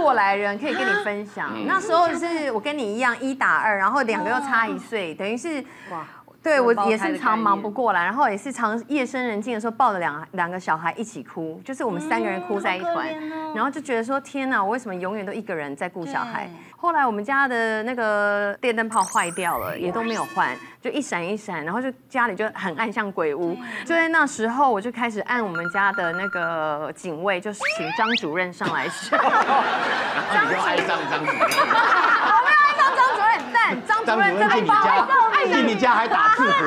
过来人，可以跟你分享。那时候是我跟你一样一打二，然后两个又差一岁，等于是哇。对我也是常忙不过来，然后也是常夜深人静的时候抱着两两个小孩一起哭，就是我们三个人哭在一团，然后就觉得说天哪，我为什么永远都一个人在顾小孩？后来我们家的那个电灯泡坏掉了，也都没有换，就一闪一闪，然后就家里就很暗，像鬼屋。就在那时候，我就开始按我们家的那个警卫，就请张主任上来。然后你就爱上张主任。张主任进你家，进你家还打字 符。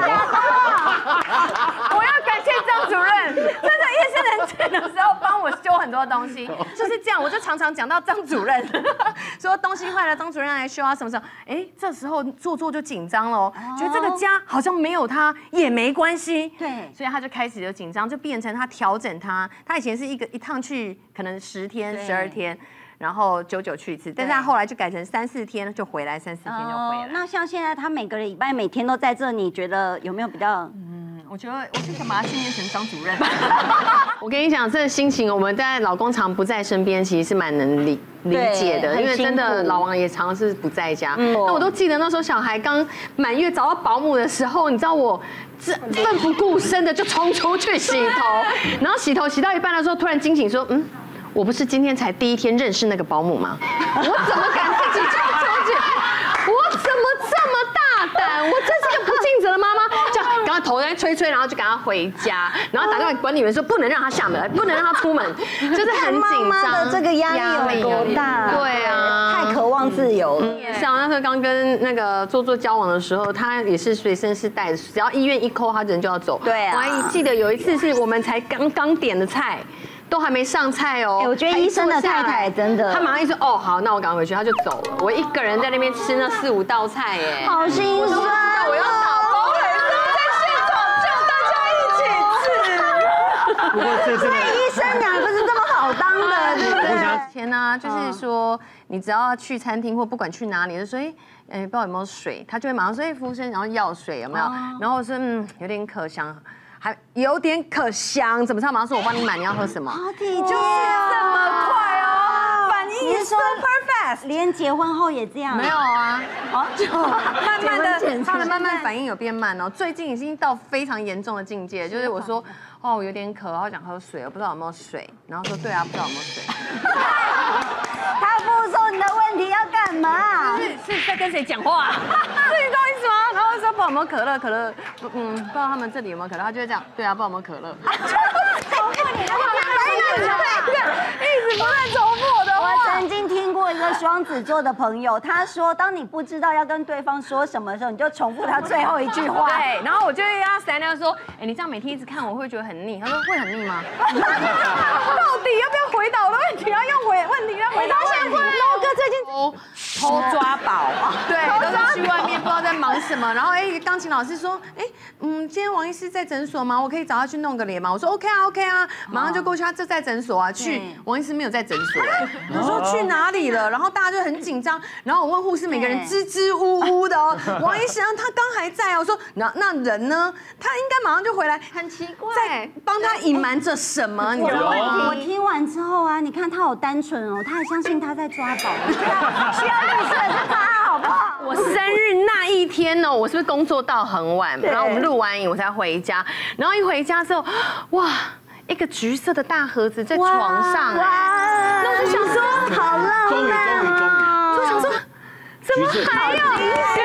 我要感谢张主任，真的夜深人静的时候帮我修很多东西，就是这样。我就常常讲到张主任，说东西坏了，张主任来修啊，什么时候？哎，这时候做做就紧张了，觉得这个家好像没有他也没关系。对，所以他就开始就紧张，就变成他调整他。他以前是一个一趟去可能十天、十二天。然后久久去一次，但是他后来就改成三四天就回来，三四天就回来。那像现在他每个礼拜每天都在这，你觉得有没有比较？嗯，我觉得我就想把他训练成张主任。我跟你讲，这个心情我们在老公常不在身边，其实是蛮能理理解的，因为真的老王也常常是不在家。那我都记得那时候小孩刚满月找到保姆的时候，你知道我这奋不顾身的就冲出去洗头，然后洗头洗到一半的时候，突然惊醒说，嗯。我不是今天才第一天认识那个保姆吗？我怎么敢自己跳出去？我怎么这么大胆？我真是个不尽责的妈妈。这样，赶快头在吹吹，然后就赶快回家，然后打电话管理员说不能让他下门，不能让他出门，就是很紧张。的这个压力有多大？对啊，太渴望自由了。像那时候刚跟那个做做交往的时候，他也是随身是带，只要医院一扣，他人就要走。对啊。我还记得有一次是我们才刚刚点的菜。都还没上菜哦，我觉得医生的太太真的，他马上一说哦好，那我赶快回去，他就走了。我一个人在那边吃那四五道菜，哎，好心酸。我要打包回在现场叫大家一起吃。不过这是医生娘不是这么好当的，对不对？天呐，就是说你只要去餐厅或不管去哪里，就说哎哎，不知道有没有水，他就会马上说哎服务生，然后要水有没有？然后我说嗯有点渴想。还有点可香，怎么唱？马上说，我帮你买，你要喝什么？好体就是这么快哦，反应也 super fast，连结婚后也这样？没有啊，就慢慢的，他的慢慢反应有变慢哦。最近已经到非常严重的境界，就是我说，哦，我有点渴，好想喝水，我不知道有没有水，然后说，对啊，不知道有没有水。他不说你的问题要干嘛？是是在跟谁讲话？是 你懂我意思吗？然后说不知道有没有可乐，可乐，嗯，不知道他们这里有没有可乐，他就会这样，对啊，不知道有没有可乐。重 复你的话，对，一直不断重复我的话。我曾经听过一个双子座的朋友，他说，当你不知道要跟对方说什么的时候，你就重复他最后一句话。对，然后我就要闪亮说，哎，你这样每天一直看，我会觉得很腻。他说会很腻吗？到底要不要回答我的问题？要用回问题来回答？现在老哥最近偷偷抓宝，对，都是去外面不知道在忙什么。然后哎，钢琴老师说，哎，嗯，今天王医师在诊所吗？我可以找他去弄个脸吗？我说 OK 啊，OK 啊，马上就过去。他就在诊所啊，去王医师没有在诊所。他说去哪里了？然后大家就很紧张。然后我问护士，每个人支支吾吾的哦。王医生他刚还在啊，我说那那人呢？他应该马上就回来。很奇怪，在帮他隐瞒着什么？你知道吗。我听完之后啊，你看他好单纯哦，他还相信他在抓宝。需要律师的是他，好不好？我生日那一天呢，我是不是工作到很晚？然后我们录完影我才回家。然后一回家之后，哇，一个橘色的大盒子在床上。哇！那我就想说，好浪漫哦。就想说，怎么还有原来是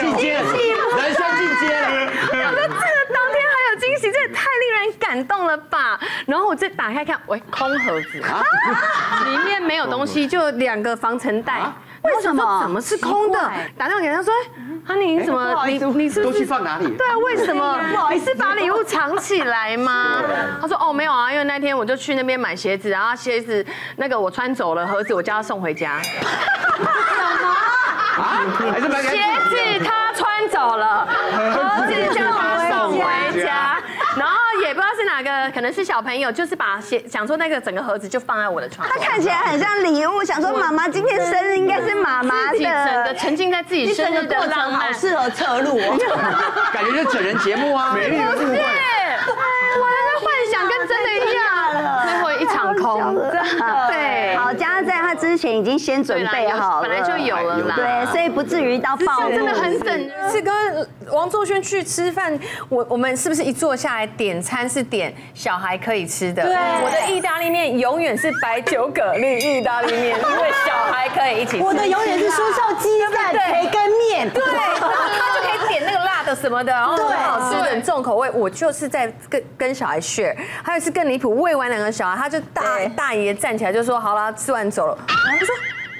惊喜？惊喜！人生进阶了。我说这个当天还有惊喜，这也太令人感动了吧！然后我再打开看，喂，空盒子，里面没有东西，就两个防尘袋。为什么？怎么是空的？打电话给他说，哈尼，你怎么？你你是都去放哪里？对啊，为什么？你是把礼物藏起来吗？他说哦，没有啊，因为那天我就去那边买鞋子，然后鞋子那个我穿走了，盒子我叫他送回家。什么？啊？鞋子他穿走了，盒子叫他送回家。然后也不知道是哪个，可能是小朋友，就是把写想说那个整个盒子就放在我的床。他看起来很像礼物，想说妈妈今天生日应该是妈妈的。整个沉浸在自己生日的浪漫，适合侧录，感觉是整人节目啊，美丽的误会。我的幻想跟真的一样，最后一场空，真的。对，好，加在。前已经先准备好了，本来就有了啦。对，所以不至于到暴露。真的很省。是跟王作轩去吃饭，我我们是不是一坐下来点餐是点小孩可以吃的？对，我的意大利面永远是白酒蛤蜊意大利面，因为小孩可以一起吃。我的永远是酥瘦鸡蛋培根面，对，然后他就可以点那个辣的什么的，然后很好吃，很重口味。我就是在跟跟小孩 share，还有是更离谱，喂完两个小孩，他就大大爷站起来就说好了，吃完走了。我说。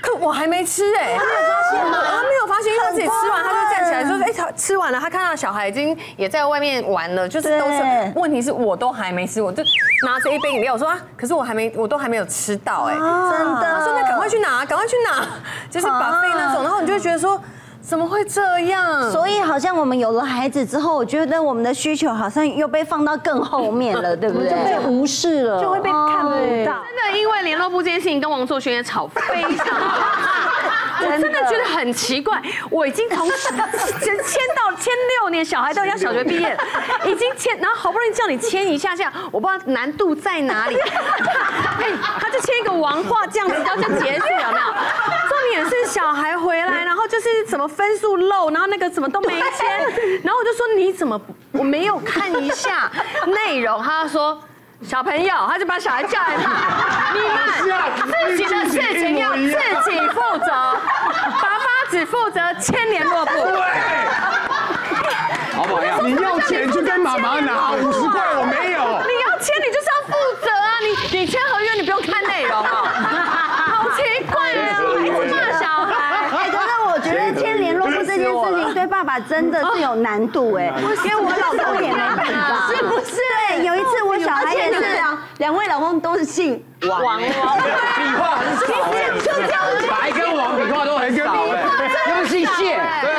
可我还没吃哎，他没有发现吗？他没有发现，因为他自己吃完，他就站起来说：“哎，他吃完了。”他看到小孩已经也在外面玩了，就是都是。问题是我都还没吃，我就拿着一杯饮料，我说：“啊，可是我还没，我都还没有吃到哎，真的。”他说：“那赶快去拿，赶快去拿，就是把费那种。”然后你就觉得说。怎么会这样？所以好像我们有了孩子之后，我觉得我们的需求好像又被放到更后面了，对不对？就被无视了，就会被看不到。真的，因为联络部这件事情跟王作轩也吵非常。我真的觉得很奇怪，我已经从签签到签六年，小孩都要小学毕业，已经签，然后好不容易叫你签一下下，我不知道难度在哪里。哎，他就签一个王画这样子，然后就结束，了没有？重点是小孩回来，然后就是什么分数漏，然后那个什么都没签，然后我就说你怎么我没有看一下内容？他说。小朋友，他就把小孩叫来他，你们自己的事情要自己负责，爸爸只负责签联络簿。好不好？你要钱就跟妈妈拿，五十块我没有。你要签，你就是要负责啊！你你签合约，你不用看内容哦。好奇怪啊！一直骂小孩。哎，可是我觉得签联络簿这件事情对爸爸真的是有难度哎，因为我老公也没办法，是不是？对，有一次我小孩也是。两位老公都是姓王，王笔画很少哎，白跟王笔画都很少哎，又姓谢，对，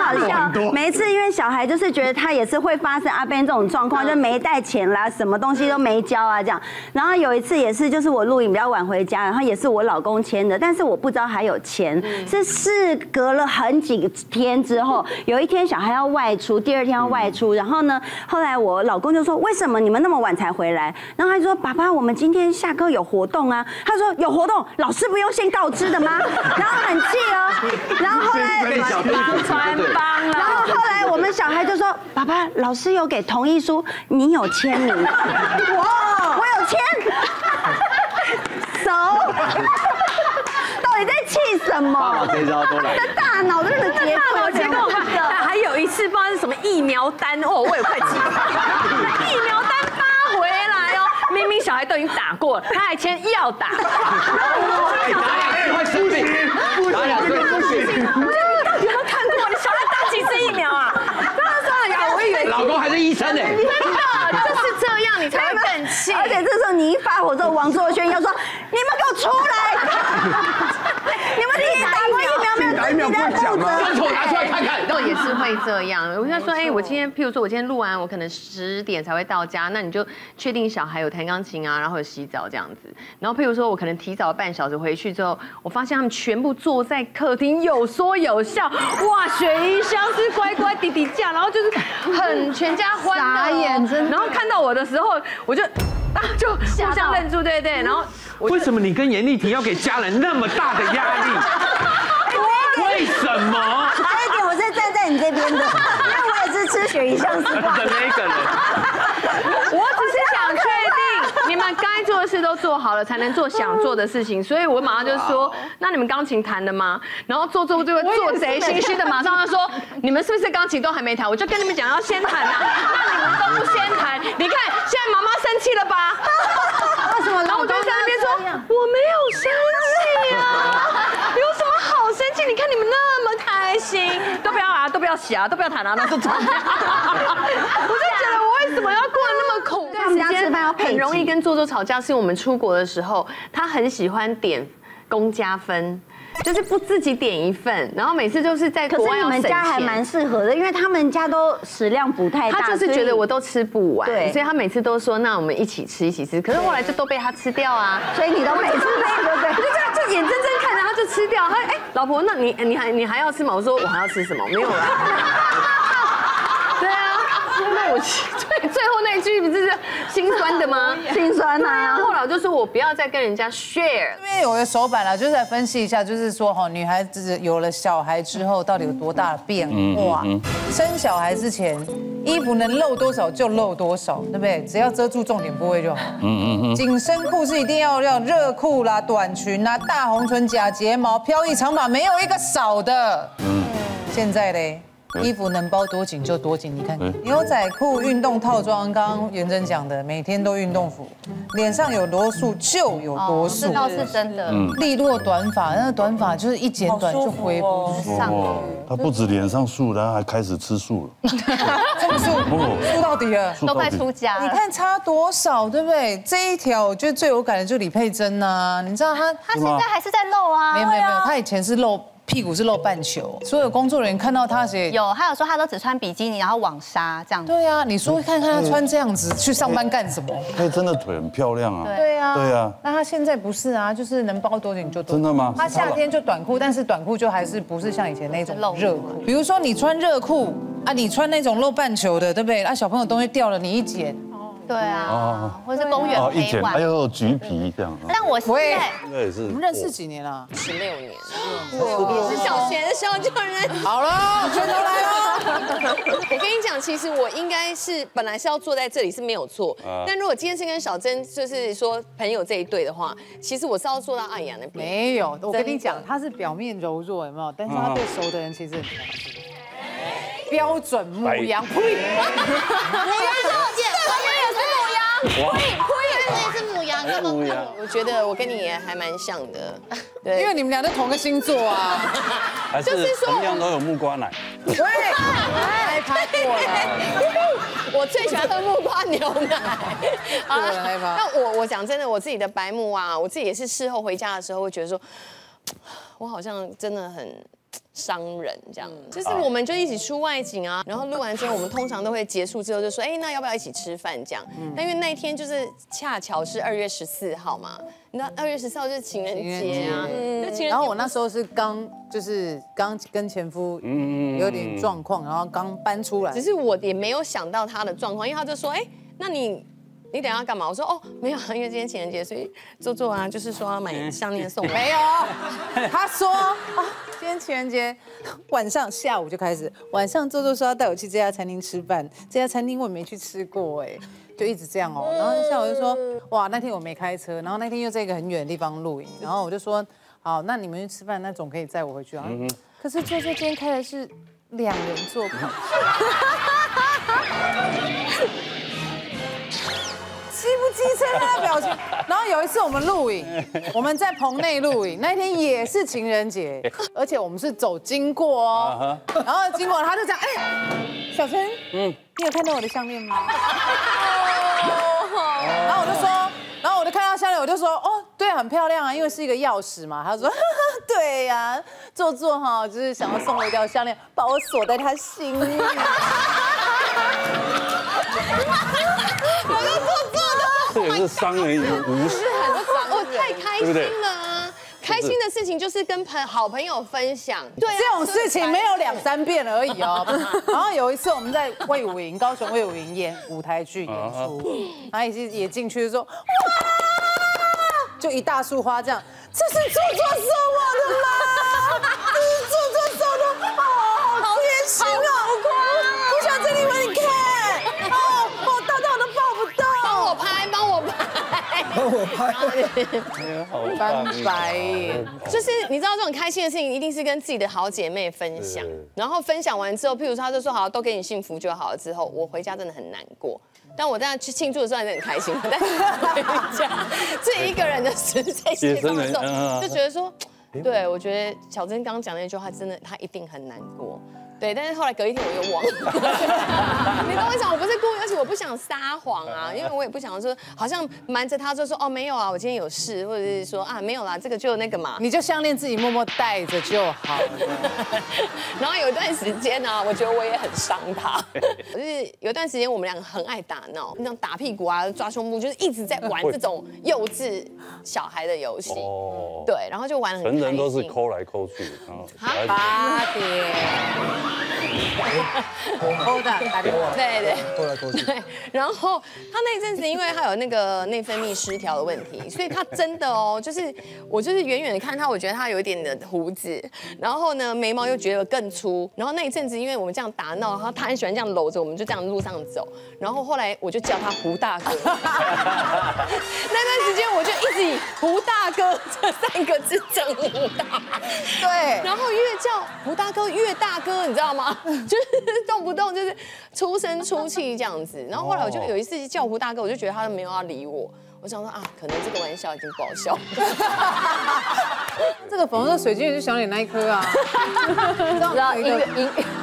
好笑。每一次因为小孩就是觉得他也是会发生阿 Ben 这种状况，就没带钱啦，什么东西都没交啊这样。然后有一次也是，就是我录影比较晚回家，然后也是我老公签的，但是我不知道还有钱，是事隔了很几天之后，有一天小孩要外出，第二天要外出，然后呢，后来我老公就说：为什么你们那么晚才回来？然后他就说：爸爸，我们今天下课有活动啊。他说有活动，老师不用先告知的吗？然后很气哦。然后后来 穿帮了。然后后来我们小孩就说：爸爸，老师有给同意书，你有签名。哇，我有签。手。到底在气什么？爸爸这招都来。的大脑的那个结构，结构。还有一次不知道是什么疫苗单哦，我也快气。疫苗单明明小孩都已经打过了，他还签要打。打两次会生病，打两次不行。我说你到底有没有看过？你小孩打几次疫苗啊？真的是呀，我以为老公还是医生呢。真的就是这样，你才会更气。而且这时候你一发火之后，王作轩要说：你们给我出来！你们自己打没有？打疫苗不讲吗？针头拿出来看看。也是会这样。我跟他说：“哎，我今天，譬如说，我今天录完，我可能十点才会到家。那你就确定小孩有弹钢琴啊，然后有洗澡这样子。然后譬如说，我可能提早半小时回去之后，我发现他们全部坐在客厅有说有笑，哇，雪姨相思，乖乖滴滴叫，然后就是很全家欢乐。然后看到我的时候，我就啊，就互相愣住，对对。然后为什么你跟严丽婷要给家人那么大的压力？为什么？”你这边的，因为我也是吃雪鱼相思的那个人。我只是想确定你们该做的事都做好了，才能做想做的事情。所以我马上就说：“那你们钢琴弹的吗？”然后做做就会做贼心虚的，马上就说：“你们是不是钢琴都还没弹？”我就跟你们讲要先弹啊，那你们都不先弹，你看现在妈妈生气了吧？为什么？然后我就在那边说：“我没有生你看你们那么开心，都不要啊。”都不要洗啊，都不要谈啊，那就走。我就觉得我为什么要过得那么苦？他们家吃饭要很容易跟做做吵架，是我们出国的时候，他很喜欢点公加分，就是不自己点一份，然后每次就是在国外你们家还蛮适合的，因为他们家都食量不太大，他就是觉得我都吃不完，对，所以他每次都说那我们一起吃一起吃，可是后来就都被他吃掉啊，所以你都每次被对不对？就这样就眼睁睁吃掉，他哎，老婆，那你你还你还要吃吗？我说我还要吃什么？没有了。对啊，那我对最后那句不是心酸的吗？心酸然呐后。后来我就说我不要再跟人家 share 这。边有个手板啦，就是来分析一下，就是说哈，女孩子有了小孩之后，到底有多大的变化？生小孩之前，衣服能露多少就露多少，对不对？只要遮住重点部位就好。嗯嗯嗯。紧身裤是一定要要热裤啦、短裙啦、大红唇、假睫毛、飘逸长发，没有一个少的。嗯。现在嘞。衣服能包多紧就多紧，你看。牛仔裤、运动套装，刚刚元珍讲的，每天都运动服，脸上有多素就有多素，这倒是真的。利落短发，那个短发就是一剪短就回不上哇，他不止脸上素，然后还开始吃素了，这么素，哦。素到底了。都快出家了。你看差多少，对不对？这一条我觉得最有感的就是李佩珍呐，你知道她她现在还是在露啊，没有没有没有，她以前是露屁股是露半球，所有工作人员看到她写。有，还有说他都只穿比基尼，然后网纱这样子。对啊，你说看看他穿这样子去上班干什么？他真的腿很漂亮啊，对啊，对啊，那他现在不是啊，就是能包多紧就多紧。真的吗他夏天就短裤，但是短裤就还是不是像以前那种露热裤。比如说你穿热裤啊，你穿那种露半球的，对不对？啊，小朋友东西掉了，你一剪，对啊哦，或是公园哦，一剪，陪玩还。有橘皮这样，啊但我现喂在应该也是我们认识几年了？十六年，是小学的时候就认识。好了，拳头来了。我跟你讲，其实我应该是本来是要坐在这里是没有错，但如果今天是跟小珍就是说朋友这一对的话，其实我是要坐到艾雅那边。没有，我跟你真讲的，他是表面柔弱，有没有？但是他对熟的人其实很强势。标准母羊，呸！我 觉得我跟你也还蛮像的，对，因为你们俩都同个星座啊。还是同样都有木瓜奶，喂，害怕过了。我最喜欢喝木瓜牛奶。好对我害怕那我我讲真的，我自己的白目啊，我自己也是事后回家的时候会觉得说，我好像真的很。伤人这样，就是我们就一起出外景啊，然后录完之后，我们通常都会结束之后就说，哎，那要不要一起吃饭？这样？但因为那一天就是恰巧是二月十四号嘛，你知道二月十四号就是情人节啊，嗯，就情人然后我那时候是刚就是刚跟前夫有点状况，然后刚搬出来。只。是我也没有想到他的状况，因为他就说，哎，那你你等一下干嘛？我说哦，没有啊，因为今天情人节，所以做做啊，就是说要买项链送。没有，他说啊，今天情人节晚上下午就开始，晚上周周说要带我去这家餐厅吃饭，这家餐厅我也没去吃过哎，就一直这样哦。然后下午就说哇，那天我没开车，然后那天又在一个很远的地方露营，然后我就说好，那你们去吃饭，那总可以载我回去啊。可是周周今天开的是两人座跑。机车他的表情。然后有一次我们录影，我们在棚内录影，那一天也是情人节，而且我们是走经过哦。然后经过他就讲，哎，小陈，嗯，你有看到我的项链吗？然后我就说，然后我就看到项链，我就说，哦，对，很漂亮啊，因为是一个钥匙嘛。他说，对呀，做做哈，就是想要送我一条项链，把我锁在他心里。是伤人无数。我太开心了啊！开心的事情就是跟朋好朋友分享，对啊，这种事情没有两三遍而已哦。然后有一次我们在魏武营，高雄魏武营演舞台剧演出，然后也也进去就说哇，就一大束花这样，这是做做送我的吗？翻白眼。就是你知道这种开心的事情，一定是跟自己的好姐妹分享，然后分享完之后，譬如说他就说好，都给你幸福就好了。之后我回家真的很难过，但我当然去庆祝的时候还是很开心，但是回家自己一个人的时在写上的就觉得说，对我觉得小珍刚刚讲那句话，真的她一定很难过。对，但是后来隔一天我又忘了。你懂我讲，我不是故意，而且我不想撒谎啊，因为我也不想说好像瞒着他，就说哦没有啊，我今天有事，或者是说啊没有啦，这个就那个嘛。你就项链自己默默戴着就好了。然后有一段时间呢、我觉得我也很伤他，就是有一段时间我们两个很爱打闹，那种打屁股啊、抓胸部，就是一直在玩这种幼稚小孩的游戏。哦，对，然后就玩得很。成人都是抠来抠去，然后小孩子八点。欧的打电话。对对。对，然后他那一阵子，因为他有那个内分泌失调的问题，所以他真的哦，就是我就是远远的看他，我觉得他有一点的胡子，然后呢眉毛又觉得更粗，然后那一阵子因为我们这样打闹，然后他很喜欢这样搂着我们，就这样路上走，然后后来我就叫他胡大哥，那段时间我就一直以胡大哥这三个字称呼他，对然后越叫胡大哥越大哥，你知道吗？就是动不动就是出声出气这样子。然后后来我就有一次叫胡大哥，我就觉得他没有要理我。我想说啊，可能这个玩笑已经不好笑。这个粉红色水晶也是小脸那一颗啊，知道有一个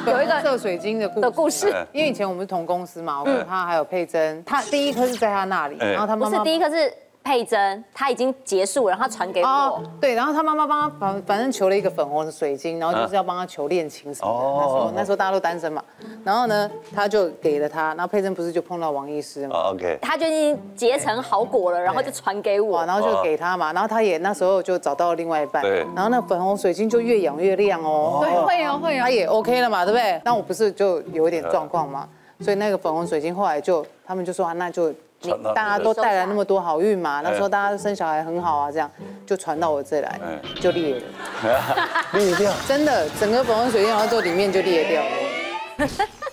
有一个色水晶的故的故事，因为以前我们是同公司嘛，我跟他还有佩珍，他第一颗是在他那里，然后他妈妈不是第一颗是佩珍，他已经结束了，然后他传给我。哦。，对，然后他妈妈帮他反反正求了一个粉红的水晶，然后就是要帮他求恋情什么的。那时候那时候大家都单身嘛，然后呢，他就给了他，然后佩珍不是就碰到王医师嘛，哦 OK，他就已经结成好果了，然后就传给我，，然后就给他嘛，然后他也那时候就找到了另外一半，对。然后那粉红水晶就越养越亮哦，对，会哦会他也 OK 了嘛，对不对？那我不是就有一点状况嘛，所以那个粉红水晶后来就他们就说啊，那就你大家都带来那么多好运嘛，那时候哎大家都生小孩很好啊，这样就传到我这来哎，就裂了，裂掉真的整个粉红水晶然后就里面就裂掉了。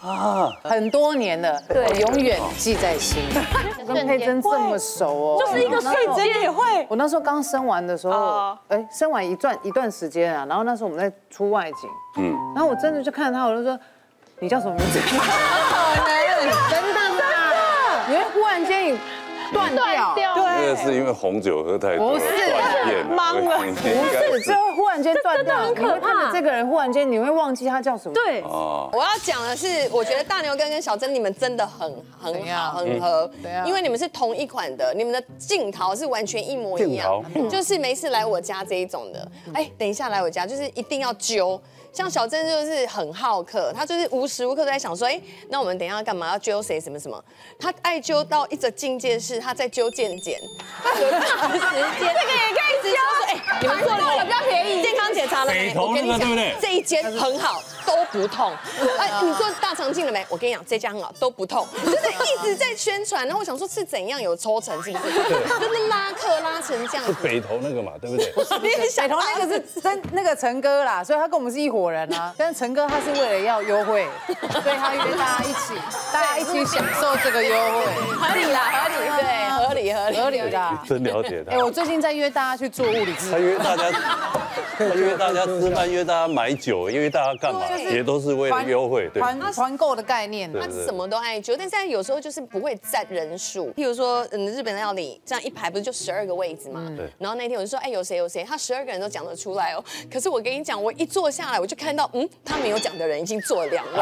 啊！很多年了，对永远记在心。我跟佩珍这么熟哦，就是一个瞬间也会。我那时候刚生完的时候，哎，生完一段一段时间啊，然后那时候我们在出外景，嗯，然后我真的就看着他，我就说，你叫什么名字？真的吗？你会忽然间你断掉，那个是因为红酒喝太多，不是断片 懵了。不不是，就会忽然间断掉，很可怕。你会看着这个人，忽然间你会忘记他叫什么。对，哦，我要讲的是，我觉得大牛哥跟小珍你们真的很很好，很合。因为你们是同一款的，你们的镜头是完全一模一样，就是没事来我家这一种的。哎，等一下来我家，就是一定要揪。像小郑就是很好客，他就是无时无刻都在想说，哎，那我们等一下要干嘛？要揪谁？什么什么？他爱揪到一个境界是他在揪健健，她有时间，这个也可以揪。哎，你们做了比较便宜健康检查了没？我跟你讲对不对，这一间很好，都不痛。哎，你做大肠镜了没？我跟你讲，这家很好，都不痛。就是一直在宣传，然后我想说是怎样有抽成，是不是？就是拉客拉成这样子。是北投那个嘛，对不对？北投那个是真那个陈哥啦，所以他跟我们是一伙人啊。但是陈哥他是为了要优惠，所以他约大家一起，大家一起享受这个优惠，合理啦，合理，对，合理合理合理的。真了解哎，他。我最近在约大家去做物理治他。约大家，他约大家吃饭，约大家买酒，约大家干嘛？也都是为了优惠，对。团团购的概念。他什么都爱揪，但现在有时候就是不会占人数。譬如说，嗯，日本料理这样一排不是就十二个位置嘛？对然后那天我就说，哎，有谁有谁，他十二个人都讲得出来哦。可是我跟你讲，我一坐下来，我就看到，嗯，他没有讲的人已经坐了两位。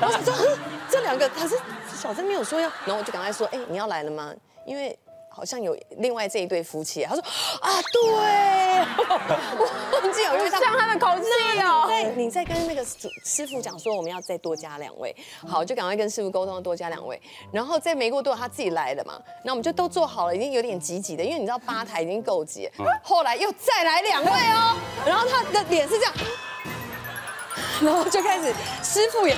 我想说，嗯这两个，可是小珍没有说要，然后我就赶快说，哎，你要来了吗？因为。好像有另外这一对夫妻，他说啊，对，我忘记有，因为他像他的口气哦对，你在跟那个主师傅讲说，我们要再多加两位，好，就赶快跟师傅沟通多加两位。然后在没过多久，他自己来了嘛，那我们就都做好了，已经有点挤挤的，因为你知道吧台已经够挤了。后来又再来两位哦，然后他的脸是这样，然后就开始师傅也。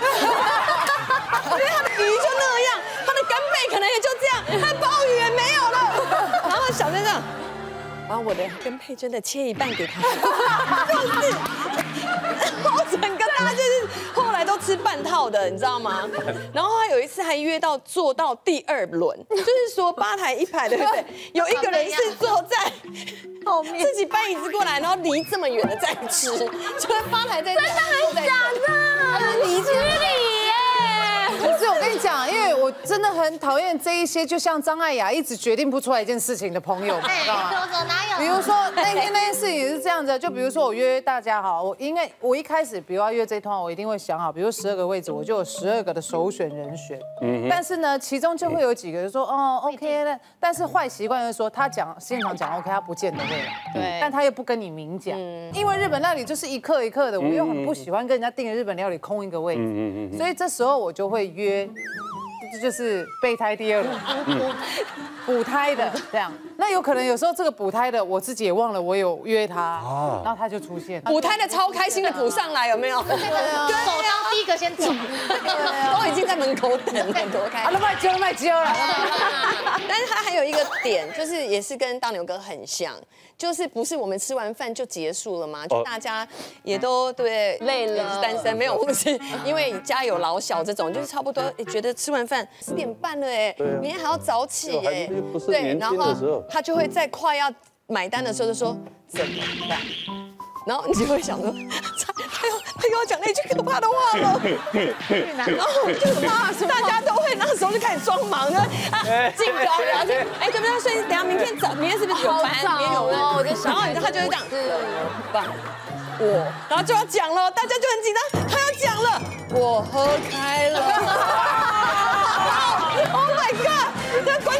因为他的鱼就那样，他的干贝可能也就这样，他的鲍鱼也没有了。然后小珍这样，把我的跟配真的切一半给他，的，你知道吗？然后他有一次还约到坐到第二轮，就是说吧台一排，对不对？有一个人是坐在。后面自己搬椅子过来，然后离这么远的在吃，就是吧台在真的很假的？离这里耶。可是我跟你讲，因为我真的很讨厌这一些，就像张艾雅一直决定不出来一件事情的朋友，你知道吗？哪有？比如说那天那件事情也是这样子，就比如说我约大家哈，我应该我一开始比如要约这一团，我一定会想好，比如十二个位置，我就有十二个的首选人选。嗯但是呢，其中就会有几个就说哦 OK 那但是坏习惯就是说他讲现场讲 OK，他不见得会来，对。但他又不跟你明讲，因为日本料理就是一客一客的，我又很不喜欢跟人家订日本料理空一个位置，所以这时候我就会约。这就是备胎第二轮，补胎的 这样。那有可能有时候这个补胎的，我自己也忘了我有约他，啊然后他就出现。补胎的超开心的补上来，有没有？对啊，第一个先走，都已经在门口等了，多开啊，心。那卖揪了卖揪了。但是他还有一个点，就是也是跟大牛哥很像，就是不是我们吃完饭就结束了吗？就大家也都对累了单身没有，不是因为家有老小这种，就是差不多诶觉得吃完饭十点半了哎，明天还要早起就还哎不是，年轻的时候他就会在快要买单的时候就说怎么办？然后你就会想说，他他又他又要讲那句可怕的话了，然后就是怕大家都会那时候就开始装忙，就啊进高然后就哎对不对？所以等一下明天早明天是不是有班？明天有班，我就然后你知道他就会这样，棒我，然后就要讲了，大家就很紧张，他要讲了，我喝开了，Oh my god！那关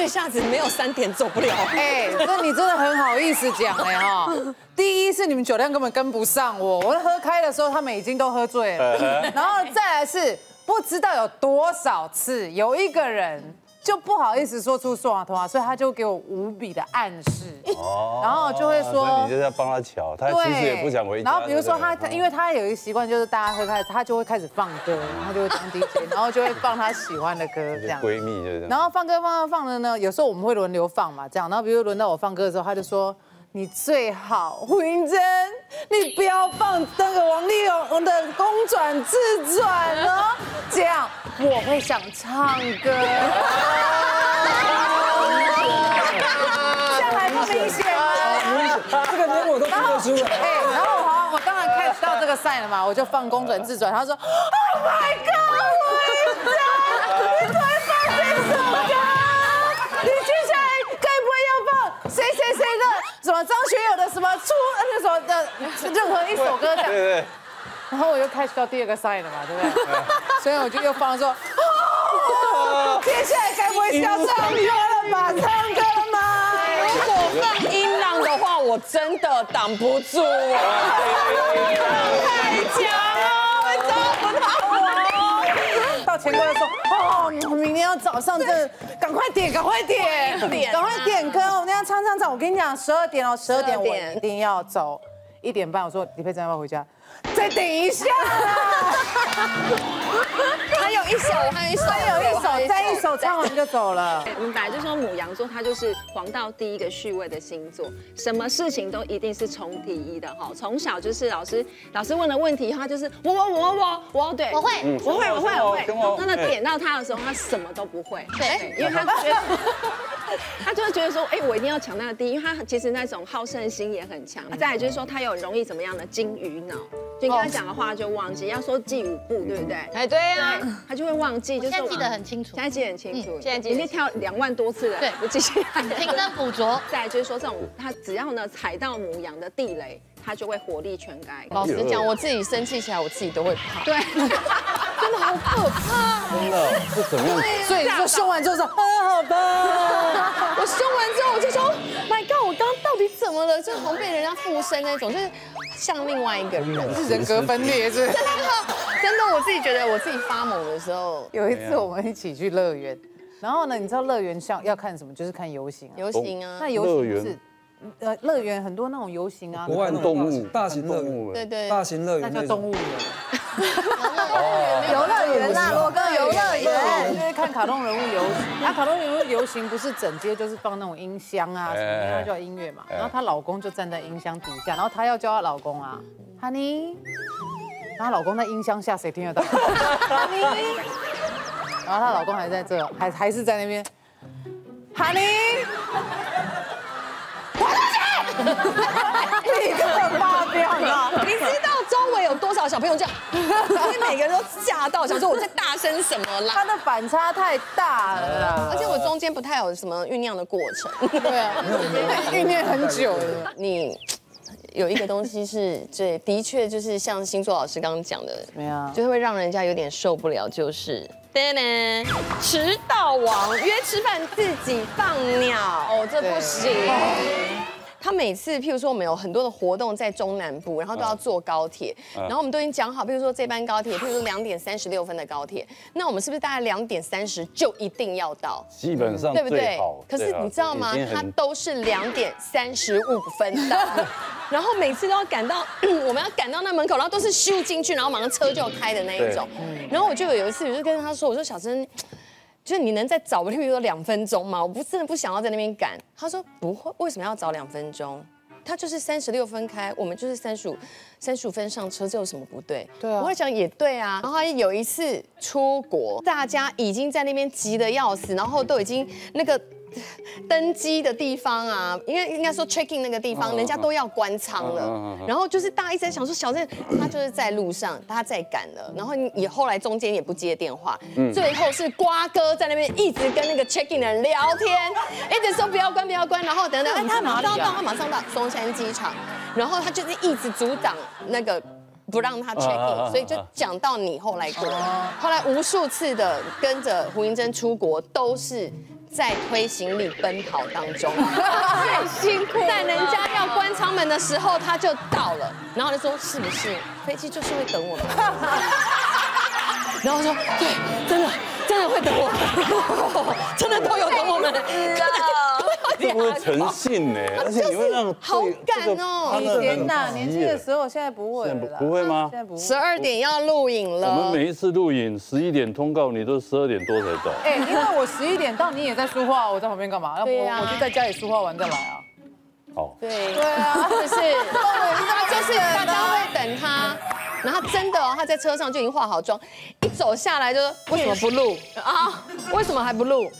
这下子没有三点走不了。哎，这你真的很好意思讲哎哈。第一是你们酒量根本跟不上我，我喝开的时候他们已经都喝醉了，然后再来是不知道有多少次有一个人就不好意思说出说话话，所以他就给我无比的暗示，哦然后就会说你就在帮他瞧，他其实也不想回家。然后比如说他，因为他有一个习惯，就是大家会开始，他就会开始放歌，然后他就会当 DJ，然后就会放他喜欢的歌这样。闺蜜就是这样。然后放歌放放放的呢，有时候我们会轮流放嘛，这样。然后比如轮到我放歌的时候，他就说：“你最好胡云珍，你不要放那个王力宏的《公转自转》哦，这样我会想唱歌。”这样还不明显吗？这个连我都听得出来。哎，然后好，我当然 catch 到这个 sign 了嘛，我就放公转自转。他说：“Oh my god，我你突然放这首歌，你接下来该不会要放谁谁谁的什么张学友的什么出呃那首的任何一首歌这样？”对对，然后我又 catch 到第二个 sign 了嘛，对不 对？所以我就又放说：“哦，接下来该不会是要唱歌了吧？唱歌了吗？”如果放音浪的话，我真的挡不住啊！太强钱柜的时候，哦，明天要早上这赶快点，赶快点，赶快点歌，我们要唱唱唱。我跟你讲，十二点哦，十二点我一定要走。一点半我说李佩珍要不要回家？再等一下啦，还有一首，还有一首，还有一首，再一首唱完就走了。我们本来就说母羊座它就是黄道第一个序位的星座，什么事情都一定是冲第一的哈。从小就是老师老师问了问题，他就是我我我我我对，我会我会我会我会。那点到他的时候，他什么都不会，对，因为他觉得他就会觉得说，哎，我一定要抢那个第一，因为他其实那种好胜心也很强。再来就是说，他有容易怎么样的金鱼脑，就你跟他讲的话就忘记，要说记五步，对不对？哎，对呀，他就会忘记，就是现在记得很清楚现在记得很清楚，嗯现在记得已经跳两万多次了，对我继续来了。凭证捕捉。再来就是说，这种他只要呢踩到母羊的地雷，他就会火力全开。老实讲，我自己生气起来，我自己都会怕。对，真的好可怕。真的是怎么样？所以你说凶完之后说，啊，好吧。我凶完之后，我就说，My God，怎么了？就好像被人家附身那种，就是像另外一个人。是人格分裂是？真的，真的，我自己觉得我自己发猛的时候，有一次我们一起去乐园，然后呢，你知道乐园像要看什么？就是看游行啊。游行啊那，游乐园行是，呃，乐园很多那种游行啊，国外那动物种大型乐园，对对，大型乐那园那。叫动物园。游乐园啦，罗哥游乐园。就是看卡通人物游行，啊，卡通人物游行不是整街就是放那种音箱啊什么的，因为它叫音乐嘛。然后她老公就站在音箱底下，然后她要叫她老公啊，Honey，然后她老公在音箱下，谁听得到？Honey，然后她老公还在这，还还是在那边，Honey，立刻发飙，你知道吗？你知道有多少小朋友这样？所以每个人都吓到，想说我在大声什么啦？他的反差太大了而。且我中间不太有什么酝酿的过程。对啊，酝酿 很久了。你有一个东西是，对，的确就是像星座老师刚刚讲的，没有就会让人家有点受不了，就是。噔噔，迟到王约吃饭自己放鸟，哦，这不行。他每次譬如说我们有很多的活动在中南部，然后都要坐高铁，嗯然后我们都已经讲好，譬如说这班高铁，譬如说两点三十六分的高铁，那我们是不是大概两点三十就一定要到？基本上对不对。？可是你知道吗他都是两点三十五分到，然后每次都要赶到，我们要赶到那门口，然后都是咻进去，然后马上车就开的那一种。然后我就有一次，我就跟他说，我说小珍。就是你能再早，比如说两分钟吗？我不真的不想要在那边赶。他说不会，为什么要早两分钟？他就是三十六分开，我们就是三十五，三十五分上车，这有什么不对？对啊我会想也对啊。然后他有一次出国，大家已经在那边急得要死，然后都已经那个。登机的地方啊，应该应该说 check in 那个地方，人家都要关舱了嗯。然后就是大家一直在想说，小郑他就是在路上，他在赶了。然后你也后来中间也不接电话，最后是瓜哥在那边一直跟那个 check in 的人聊天，一直说不要关不要关，然后等等，哎，他马上到，他马上到松山机场，然后他就是一直阻挡那个。不让他 check 啊啊啊 in，啊所以就讲到你后来过，后来无数次的跟着胡英珍出国，都是在推行李奔跑当中，太辛苦。在人家要关舱门的时候，他就到了，然后就说是不是飞机就是会等我们？然后我说对，真的真的会等我们，真的都有等我们。这不会诚信呢，而且你会让好对赶这个哦。他的天哪，很年轻的时候现在不会了，不不会吗？现在不会。十二点要录影了。我们，每一次录影十一点通告，你都十二点多才到。哎，因为我十一点到，你也在书画，我在旁边干嘛？要不我我就在家里书画完再来啊。哦，对对啊，就是。他就是大家会等他，然后真的哦，他在车上就已经化好妆，一走下来就说为什么不录啊？为什么还不录？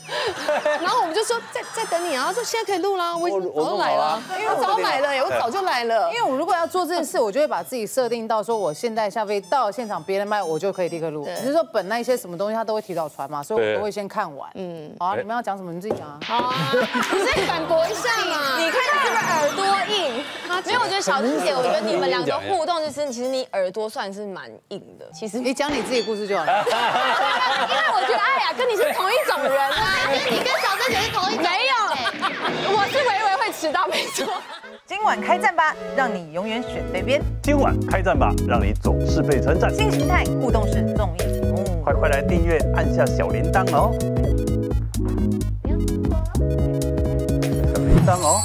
然后我们就说在在等你啊，他说现在可以录啦，我已经早就来了，因为我早来了耶，我早就来了因。为我如果要做这件事，我就会把自己设定到说，我现在下飞到了现场，别人卖我就可以立刻录。只是说本来一些什么东西他都会提早传嘛，所以我都会先看完。嗯，好啊，你们要讲什么你自己讲啊。好啊，你再反驳一下嘛？你看你是不是耳朵硬？没有，我觉得小珍姐，我觉得你们两个互动就是，其实你耳朵算是蛮硬的。其实，你讲你自己故事就好了。我觉得哎呀，跟你是同一种人啊，你跟小珍姐是同一种。没有，我是维维会迟到，没错。今晚开战吧，让你永远选对边。今晚开战吧，让你总是被称赞。新形态互动式综艺节目，快快来订阅，按下小铃铛哦。小铃铛哦。